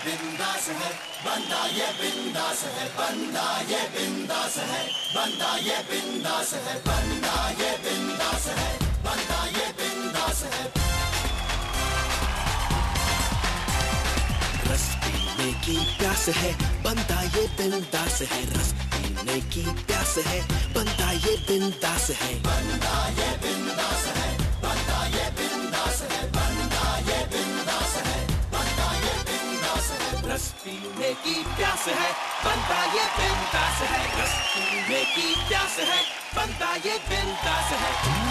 बिंदास है, बंदा ये बिंदास है, बंदा ये बिंदास है, बंदा ये बिंदास है, बंदा ये बिंदास है, बंदा ये बिंदास है। रस पीने की प्यास है, बंदा ये बिंदास है रस पीने की प्यास है, बंदा ये बिंदास है, बंदा ये पीने की प्यास है, बंदा ये बिंदास है। रस पीने की प्यास है, बंदा ये बिंदास है।